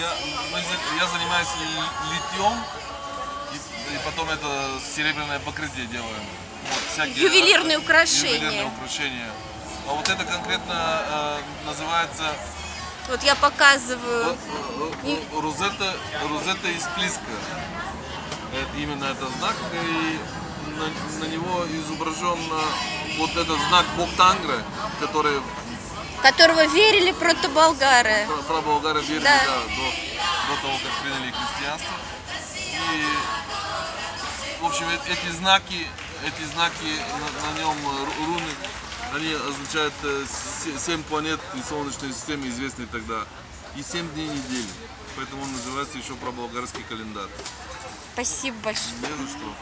Я, мы я занимаюсь ли- литьем, и, и потом это серебряное покрытие делаем. Вот, всякие, Ювелирные э, украшения. Ювелирные украшения. А вот это конкретно э, называется Вот я показываю. э, э, Розетта, Розетта из Плиска. Это, именно это знак, и на, на него изображен э, вот этот знак Бог Тангры, который которого верили протоболгары. про, про болгары верили Да. да, до, до того, как приняли христианство. И, в общем, эти знаки, эти знаки на, на нем ру- руны, они означают э, се- семь планет и Солнечной системы, известной тогда, и семь дней недели. Поэтому он называется еще про болгарский календарь. Спасибо большое. Не за что.